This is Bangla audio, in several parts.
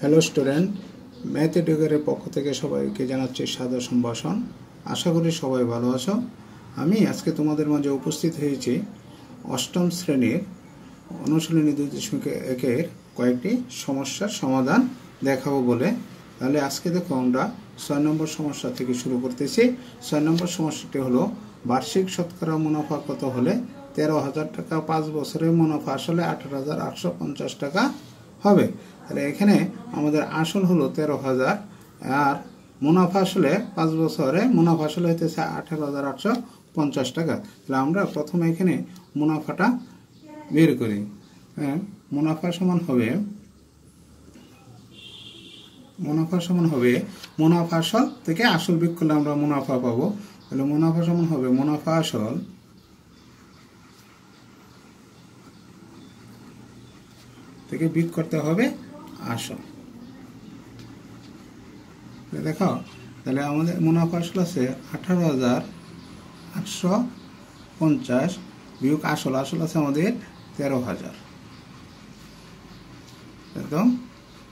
হ্যালো স্টুডেন্ট ম্যাথ এডুকের পক্ষ থেকে সবাইকে জানাচ্ছি সাদা সম্ভাষণ। আশা করি সবাই ভালো আছো। আমি আজকে তোমাদের মাঝে উপস্থিত হয়েছি অষ্টম শ্রেণির অনুশীলনী দুই দশমিক একের কয়েকটি সমস্যার সমাধান দেখাবো বলে। তাহলে আজকে দেখো আমরা ছয় নম্বর সমস্যা থেকে শুরু করতেছি। ছয় নম্বর সমস্যাটি হলো বার্ষিক শতকরা মুনাফা কত হলে? তেরো হাজার টাকা, পাঁচ বছরের মুনাফা আসলে আঠারো হাজার আটশো পঞ্চাশ টাকা। হবে। তাহলে এখানে আমাদের আসল হলো তেরো হাজার, আর মুনাফা আসলে পাঁচ বছরে মুনাফা আসলে হইতেছে আঠারো হাজার আটশো পঞ্চাশ টাকা। তাহলে আমরা প্রথমে এখানে মুনাফাটা বের করি। হ্যাঁ মুনাফা সমান হবে, মুনাফা সমান হবে মুনাফা আসল থেকে আসল বিক করলে আমরা মুনাফা পাবো। তাহলে মুনাফা সমান হবে মুনাফা আসল থেকে বিক করতে হবে আসল দেখো, তাহলে আমাদের মুনাফা আসল আছে আঠারো হাজার আটশো পঞ্চাশ বিয়োগ আসল আসল আছে আমাদের তেরো হাজার। একদম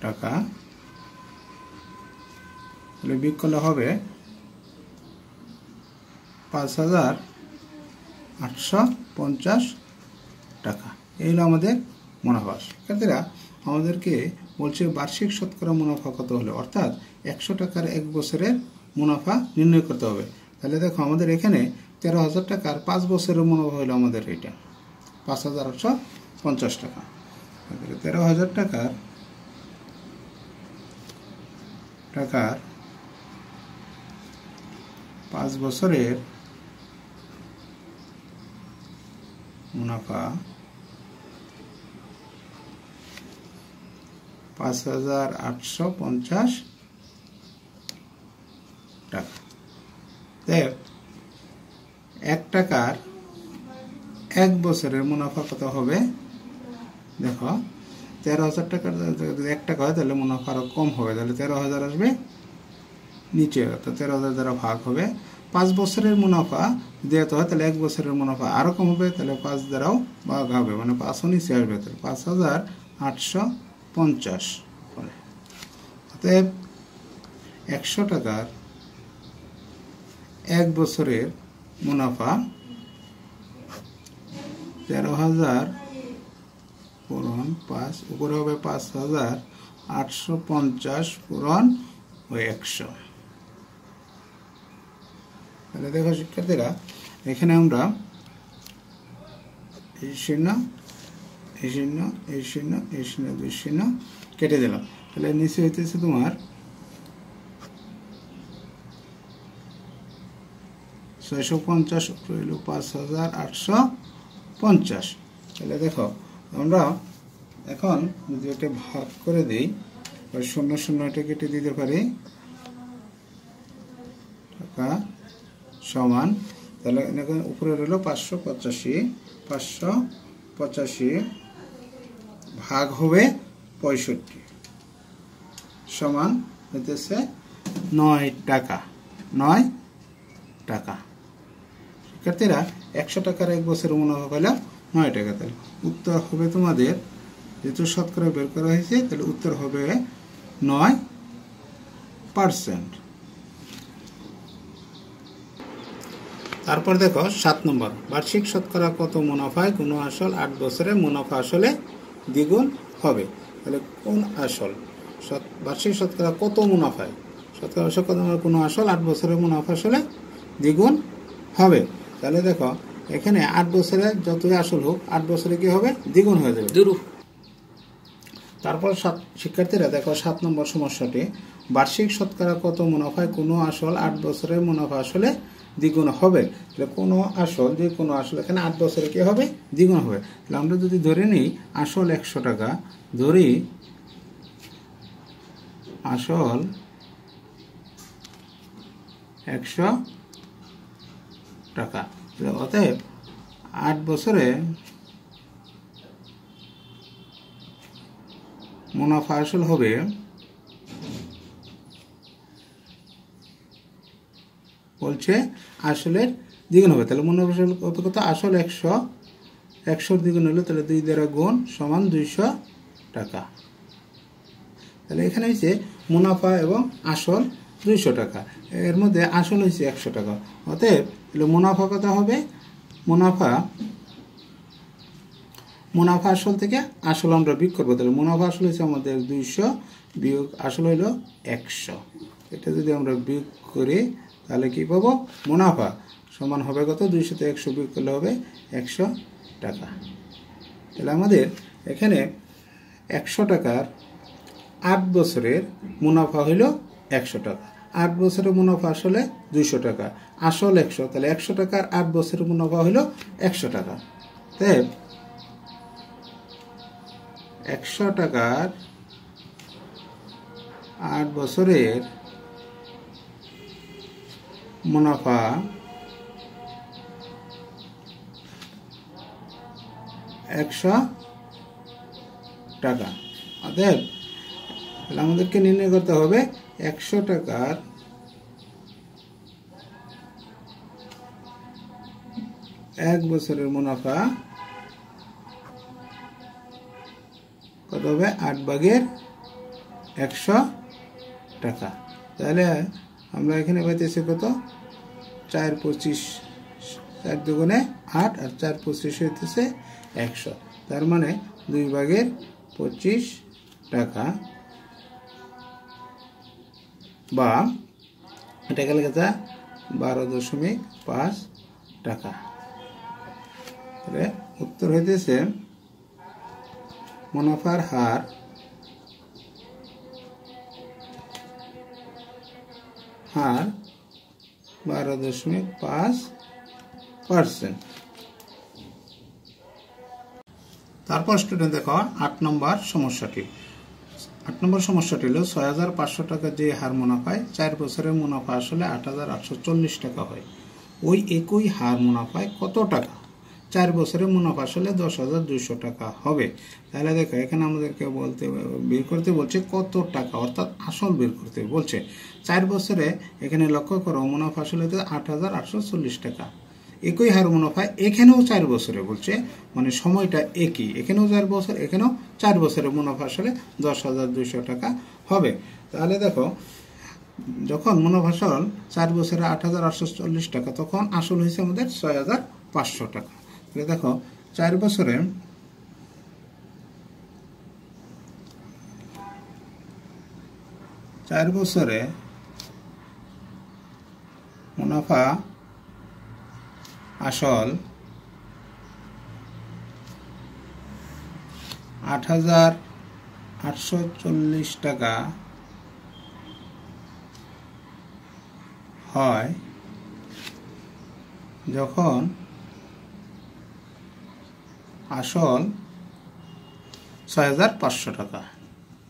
টাকা। তাহলে বিয়োগ করলে হবে পাঁচ হাজার আটশো পঞ্চাশ টাকা। এই হলো আমাদের মুনাফা শিক্ষার্থীরা আমাদেরকে বলছে বার্ষিক শতকরা মুনাফা কত হলে? অর্থাৎ একশো টাকার এক বছরের মুনাফা নির্ণয় করতে হবে। তাহলে দেখো আমাদের এখানে তেরো হাজার টাকার পাঁচ বছরের মুনাফা হলো আমাদের এটা পাঁচ হাজার আটশো পঞ্চাশ টাকা। তেরো হাজার টাকার টাকার পাঁচ বছরের মুনাফা পাঁচ হাজার আটশো পঞ্চাশ টাকা। দেখ, এক টাকার এক বছরের মুনাফা কত হবে? দেখো, তেরো হাজার টাকার এক টাকা হয়, তাহলে মুনাফা আরও কম হবে, তাহলে তেরো হাজার আসবে নিচে। তো তেরো হাজার দ্বারা ভাগ হবে। পাঁচ বছরের মুনাফা যেহেতু হয়, তাহলে এক বছরের মুনাফা আরও কম হবে, তাহলে পাঁচ দ্বারাও ভাগ হবে মানে পাঁচও নিচে আসবে, তাহলে পাঁচ হাজার আটশো পঞ্চাশ অতএব একশো টাকার এক বছরের মুনাফা তেরো হাজার পূরণ পাঁচ, উপরে হবে পাঁচ হাজার আটশো পঞ্চাশ পূরণ ওই একশো। তাহলে দেখো শিক্ষার্থীরা, এখানে আমরা শূন্য এই শূন্য এই শূন্য এই শূন্য দুই শূন্য কেটে দিলাম। তাহলে নিচে হইতেছে তোমার ছয়শো পঞ্চাশ রইল পাঁচ হাজার আটশো পঞ্চাশ। তাহলে দেখো, আমরা এখন যদি এটা ভাগ করে দিই শূন্য শূন্য এটা কেটে দিতে পারি। টাকা সমান, তাহলে উপরে রইল পাঁচশো পঁচাশি পাঁচশো পঁচাশি। ভাগ হবে পঁয়ষট্টি। সমান হইতেছে নয় টাকা। নয় টাকা। শিক্ষার্থীরা, একশো টাকার এক বছর মুনাফা পেলাম নয় টাকা। তাহলে উত্তর হবে তোমাদের, যেহেতু শতকরা বের করা হয়েছে, তাহলে উত্তর হবে নয় পার্সেন্ট। তারপর দেখো, সাত নম্বর। বার্ষিক শতকরা কত মুনাফায়? কোনো আসল আট বছরে মুনাফা আসলে দ্বিগুণ হবে। তাহলে কোন আসল? বার্ষিক শতকরা কত মুনাফায়? শতকরা শতকরা কোনো আসল আট বছরের মুনাফা আসলে দ্বিগুণ হবে। তাহলে দেখো এখানে আট বছরে যতই আসল হোক আট বছরে কি হবে? দ্বিগুণ হয়ে যাবে। তারপর সাত শিক্ষার্থীরা দেখো সাত নম্বর সমস্যাটি। বার্ষিক শতকরা কত মুনাফায়? কোনো আসল আট বছরের মুনাফা আসলে দ্বিগুণ হবে, তাহলে কোনো আসল যে কোনো আসল, এখানে আট বছরে কি হবে? দ্বিগুণ হবে। তাহলে আমরা যদি ধরে নিই, আসল একশো টাকা, ধরি আসল একশো টাকা। অতএব আট বছরে মুনাফা আসল হবে বলছে আসলের দ্বিগুণ হবে। তাহলে মুনাফা আসল কত কত? আসল একশো, একশোর দ্বিগুণ হলো তাহলে দুই দ্বারা গুণ সমান দুইশো টাকা। তাহলে এখানে হচ্ছে মুনাফা এবং আসল দুইশো টাকা। এর মধ্যে আসল হয়েছে একশো টাকা। অতএব তাহলে মুনাফা কত হবে? মুনাফা মুনাফা আসল থেকে আসল আমরা বিয়োগ করব। তাহলে মুনাফা আসল হয়েছে আমাদের দুইশো বিয়োগ আসল হইল একশো। এটা যদি আমরা বিয়োগ করি তাহলে কি পাবো? মুনাফা সমান হবে কত? দুইশো থেকে একশো বিয়োগ করলে হবে একশো টাকা। তাহলে আমাদের এখানে একশো টাকার আট বছরের মুনাফা হইল একশো টাকা। আট বছরের মুনাফা আসলে দুইশো টাকা। আসল একশো, তাহলে একশো টাকার আট বছরের মুনাফা হইল একশো টাকা। তাই একশো টাকার আট বছরের মুনাফা। একশো টাকা। অতএব, তাহলে আমাদেরকে নির্ণয় করতে হবে একশো টাকার এক বছরের মুনাফা কত হবে? আট ভাগের একশো টাকা। তাহলে আমরা এখানে পাইতেছি কত? চার পঁচিশ চার দুগুণে আট আর চার পঁচিশ হইতেছে একশো। তার মানে দুই ভাগের পঁচিশ টাকা। বা এটা গেলে কথা বারো দশমিক পাঁচ টাকা। উত্তর হইতেছে মুনাফার হার হার বারো দশমিক পাঁচ পার্সেন্ট। তারপর স্টুডেন্ট দেখো, আট নম্বর সমস্যাটি। আট নম্বর সমস্যাটি হলো ছয় হাজার পাঁচশো টাকা যে হার মুনাফায় চার বছরের মুনাফা আসলে আট হাজার আটশো চল্লিশ টাকা হয়। ওই একই হার মুনাফায় কত টাকা? চার বছরে মুনাফা আসলে দশ হাজার দুইশো টাকা হবে। তাহলে দেখো, এখানে আমাদেরকে বলতে, বের করতে বলছে কত টাকা, অর্থাৎ আসল বের করতে বলছে। চার বছরে এখানে লক্ষ্য করো, মুনাফা আসলে আট হাজার আটশো চল্লিশ টাকা। একই হার মুনাফা এখানেও চার বছরে বলছে মানে সময়টা একই। এখানেও চার বছর, এখানেও চার বছরের মুনাফা আসলে দশ হাজার দুইশো টাকা হবে। তাহলে দেখো, যখন মুনাফা আসল চার বছরে আট হাজার আটশো চল্লিশ টাকা, তখন আসল হয়েছে আমাদের ছয় হাজার পাঁচশো টাকা। দেখো চার বছরে চার বছরে মুনাফা আসল আট হাজার আটশো চল্লিশ টাকা হয় যখন আসল ছয় হাজার পাঁচশো টাকা।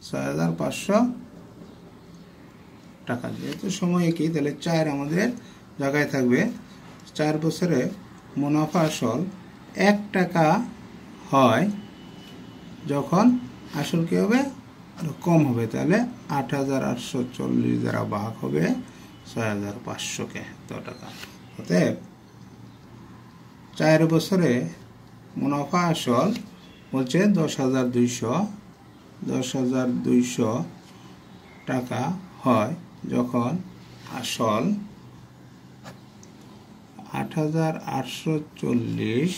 ছয় হাজার পাঁচশো টাকা। যেহেতু সময় কি তাহলে চার আমাদের জায়গায় থাকবে। চার বছরে মুনাফা আসল এক টাকা হয়, যখন আসল কী হবে? আরও কম হবে। তাহলে আট হাজার আটশো চল্লিশ দ্বারা ভাগ হবে ছয় হাজার পাঁচশোকে এত টাকা। অতএব চার বছরে মুনাফা আসল বলছে দশ হাজার দুইশো, দশ হাজার দুইশো টাকা হয় যখন আসল আট হাজার আটশো চল্লিশ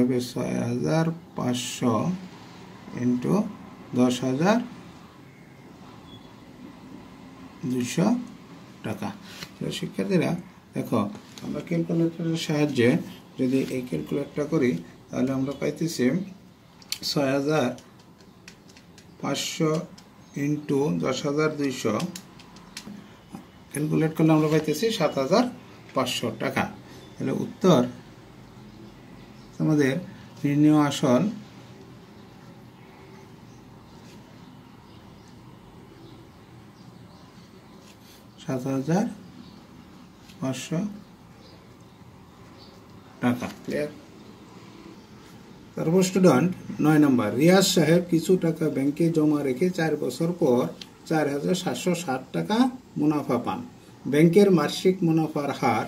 হবে ছয় হাজার পাঁচশো ইন্টু দশ হাজার দুশো টাকা। শিক্ষার্থীরা, দেখো, আমরা ক্যালকুলেটরের সাহায্যে যদি এই ক্যালকুলেটটা করি তাহলে আমরা পাইতেছি ছয় হাজার পাঁচশো ইন্টু দশ হাজার দুইশো। ক্যালকুলেট করলে আমরা পাইতেছি সাত হাজার পাঁচশো টাকা। তাহলে উত্তর আমাদের নির্ণয় আসল সাত হাজার পাঁচশো টাকা। ক্লিয়ার তারপর স্টুডেন্ট নয় নম্বর, রিয়াজ সাহেব কিছু টাকা ব্যাংকে জমা রেখে চার বছর পর চার হাজার সাতশো ষাট টাকা মুনাফা পান। ব্যাংকের মাসিক মুনাফার হার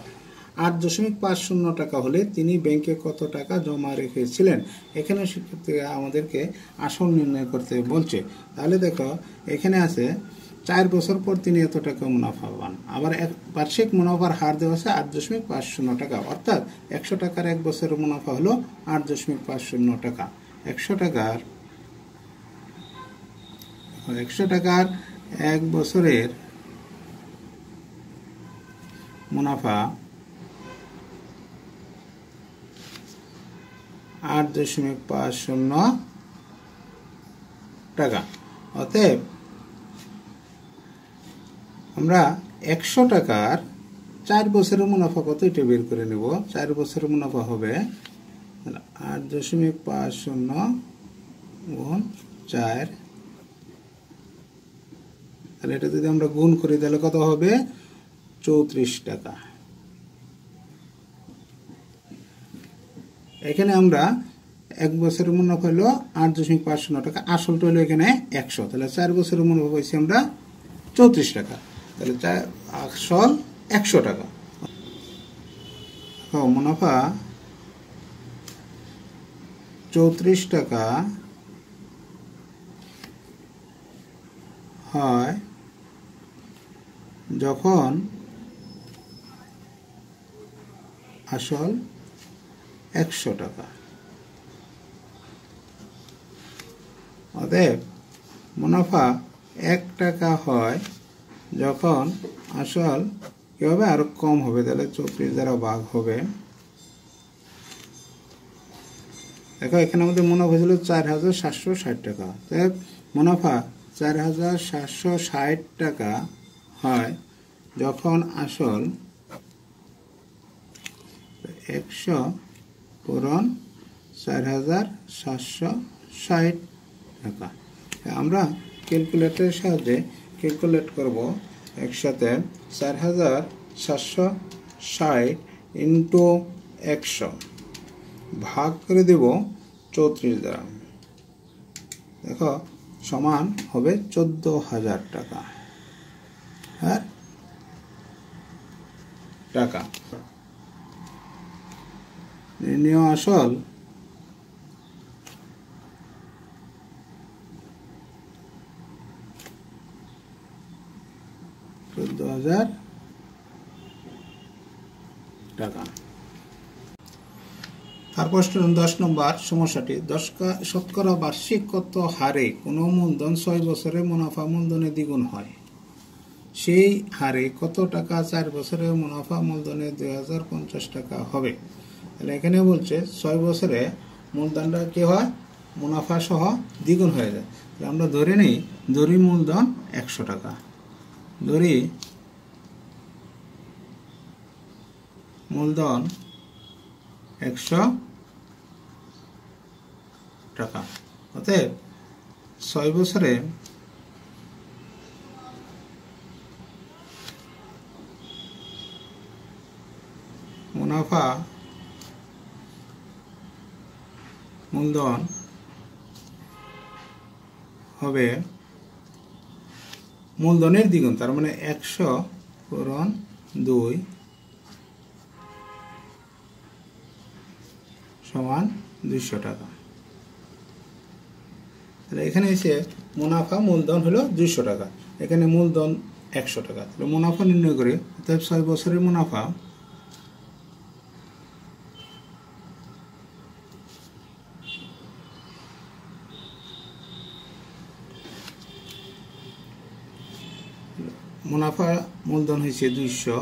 আট দশমিক পাঁচ শূন্য টাকা হলে তিনি ব্যাংকে কত টাকা জমা রেখেছিলেন? এখানে শিক্ষার্থী আমাদেরকে আসল নির্ণয় করতে বলছে। তাহলে দেখো, এখানে আছে চার বছর পর তিনি এত টাকা মুনাফা পান। আবার এক বার্ষিক মুনাফার হার দেওয়া আছে আট দশমিক পাঁচ শূন্য টাকা। অর্থাৎ একশো টাকার এক বছরের মুনাফা হলো আট দশমিক পাঁচ শূন্য টাকা। একশো টাকার একশো টাকার এক বছরের মুনাফা আট দশমিক পাঁচ শূন্য টাকা। অতএব আমরা একশো টাকার চার বছরের মুনাফা কত এটা বের করে নেব? চার বছরের মুনাফা হবে আট দশমিক পাঁচ শূন্য গুণ চার। তাহলে এটা যদি আমরা গুণ করি, তাহলে কত হবে? চৌত্রিশ টাকা। এখানে আমরা এক বছরের মুনাফা হলো আট দশমিক পাঁচ শূন্য টাকা, আসলটা হলো এখানে একশো। তাহলে চার বছরের মুনাফা পাইছি আমরা চৌত্রিশ টাকা। তাহলে চার আসল একশো টাকা। মুনাফা চৌত্রিশ টাকা হয় যখন আসল একশো টাকা। অতএব মুনাফা এক টাকা হয় যখন আসল কি হবে আরও কম হবে? তাহলে চব্বিশ দ্বারা ভাগ হবে। দেখো, এখানে আমাদের মুনাফা ছিল চার হাজার সাতশো ষাট টাকা। তাই মুনাফা চার হাজার সাতশো ষাট টাকা হয় যখন আসল একশো পূরণ চার হাজার সাতশো ষাট টাকা। আমরা ক্যালকুলেটরের সাহায্যে ক্যালকুলেট করব একসাথে চার হাজার সাতশো ষাট ইন্টু একশো। ভাগ করে দেব চৌত্রিশ দ্বারা দেখো, সমান হবে চোদ্দ হাজার টাকা। হ্যাঁ? টাকা। নির্ণয় আসল চোদ্দ হাজার টাকা। তারপর দশ নম্বর, সমস্যাটি, দশ শতকরা বার্ষিক কত হারে কোনো মূলধন ছয় বছরে মুনাফা মূলধনে দ্বিগুণ হয়? সেই হারে কত টাকা চার বছরে মুনাফা মূলধনে দুই হাজার পঞ্চাশ টাকা হবে? তাহলে এখানে বলছে, ছয় বছরে মূলধনটা কি হয়? মুনাফা সহ দ্বিগুণ হয়ে যায়। আমরা ধরে নিই দড়ি মূলধন একশো টাকা। ধরি মূলধন একশো টাকা। অতএব ছয় বছরে মুনাফা মূলধন হবে মূলধনের দ্বিগুণ, তার মানে একশো পূরণ দুই সমান দুইশো টাকা। তাহলে এখানে এসে মুনাফা মূলধন হলো দুইশো টাকা। এখানে মূলধন একশো টাকা। তাহলে মুনাফা নির্ণয় করে অর্থাৎ ছয় বছরের মুনাফা মুনাফা মূলধন হয়েছে দুইশো,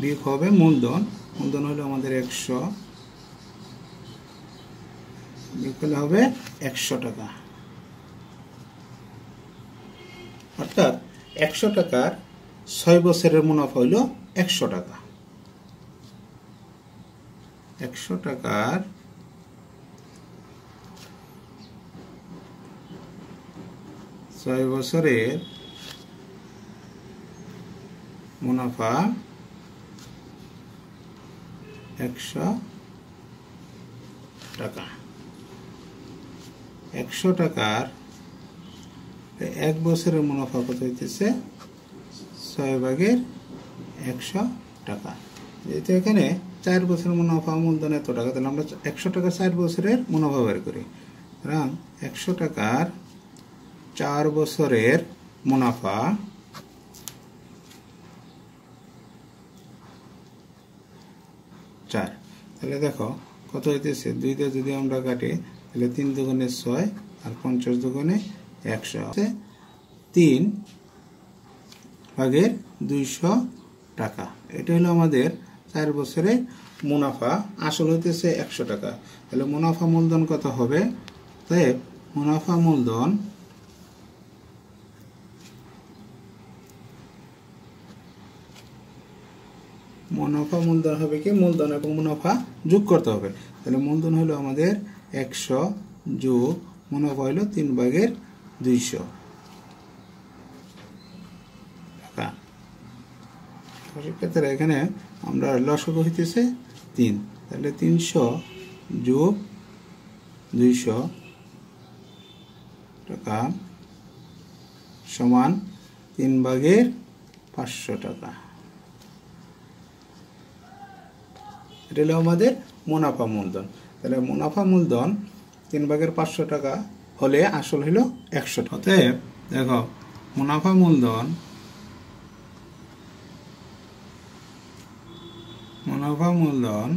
বিয়োগ হবে মূলধন। মূলধন হলো আমাদের একশো। বিয়োগ হবে একশো টাকা। অর্থাৎ একশো টাকার ছয় বছরের মুনাফা হইল একশো টাকা। একশো টাকার ছয় বছরের মুনাফা একশো টাকা। একশো টাকার এক বছরের মুনাফা কত হইতেছে? ছয় ভাগের একশো টাকা। যেহেতু এখানে চার বছরের মুনাফা মূলধন এত টাকা, তাহলে আমরা একশো টাকা চার বছরের মুনাফা বের করি। সুতরাং একশো টাকার চার বছরের মুনাফা চার। তাহলে দেখো, কত হইতেছে? দুইটা যদি আমরা কাটি তাহলে তিন দুগুণে ছয় আর পঞ্চাশ দুগুণে একশো। তিন ভাগের দুইশো টাকা। এটা হলো আমাদের চার বছরে মুনাফা। আসল হইতেছে একশো টাকা। তাহলে মুনাফা মূলধন কত হবে? তাই মুনাফা মূলধন মুনাফা মূলধন হবে কি? মূলধন এবং মুনাফা যোগ করতে হবে। তাহলে মূলধন হলো আমাদের একশো যোগ মুনাফা হলো তিন ভাগের দুইশো। টাকা। এখানে আমরা লসক হইতেছে তিন। তাহলে তিনশো যোগ দুইশো টাকা সমান তিন ভাগের পাঁচশো টাকা। এটা হলো আমাদের মুনাফা মূলধন। তাহলে মুনাফা মূলধন তিন ভাগের পাঁচশো টাকা হলে আসল হলো একশো টাকা। দেখো, মুনাফা মূলধন মুনাফা মূলধন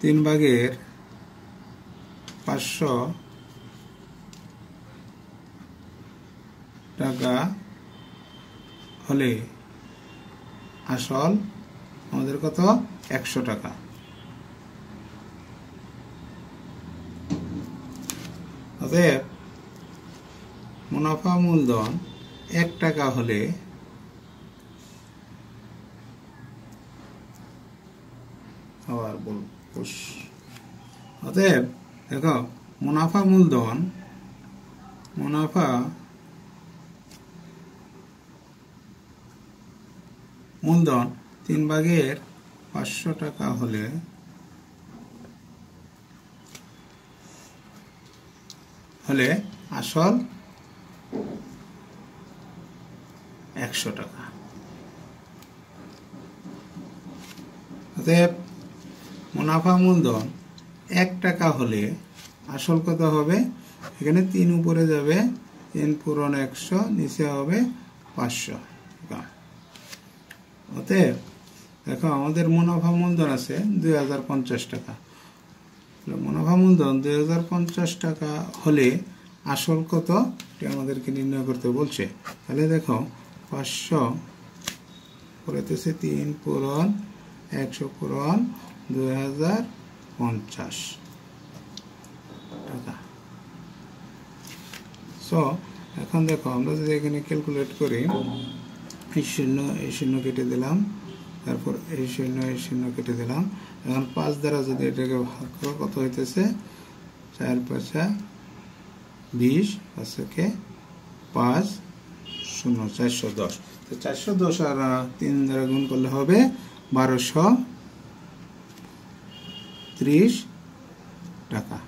তিন ভাগের পাঁচশো টাকা হলে আসল আমাদের কত? একশো টাকা। অতএব মুনাফা মূলধন এক টাকা হলে আবার বল অতএব দেখো, মুনাফা মূলধন মুনাফা মূলধন তিন ভাগের পাঁচশো টাকা হলে হলে আসল একশো টাকা। অতএব মুনাফা মূলধন এক টাকা হলে আসল কত হবে? এখানে তিন উপরে যাবে, তিন পূরণ একশো, নিচে হবে পাঁচশো অতএব দেখো, আমাদের মুনাফা মূলধন আছে দুই হাজার পঞ্চাশ টাকা। মুনাফা মূলধন দুই হাজার পঞ্চাশ টাকা হলে আসল কত? আমাদেরকে নির্ণয় করতে বলছে, তাহলে দেখো, পাঁচশো করেতেছে তিন পূরণ একশো পূরণ দুই হাজার পঞ্চাশ টাকা। সো এখন দেখো, আমরা যদি এখানে ক্যালকুলেট করি, এই শূন্য এই শূন্য কেটে দিলাম। তারপর এই শূন্য এই শূন্য কেটে দিলাম। এখন পাঁচ দ্বারা যদি এটাকে ভাগ করো, কত হইতেছে? চার পাঁচা বিশ পাঁচকে পাঁচ, শূন্য, চারশো দশ। তো চারশো দশ আর তিন দ্বারা গুণ করলে হবে বারোশো ত্রিশ টাকা।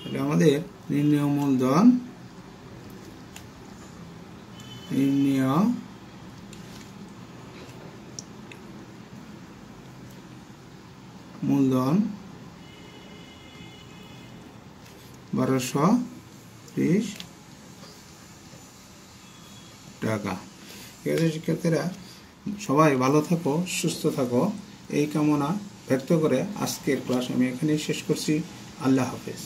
তাহলে আমাদের নির্ণয় মূলধন, নির্ণয় মূলধন বারোশো ত্রিশ টাকা। ঠিক আছে, শিক্ষার্থীরা, সবাই ভালো থাকো, সুস্থ থাকো। এই কামনা ব্যক্ত করে আজকের ক্লাস আমি এখানেই শেষ করছি। আল্লাহ হাফেজ।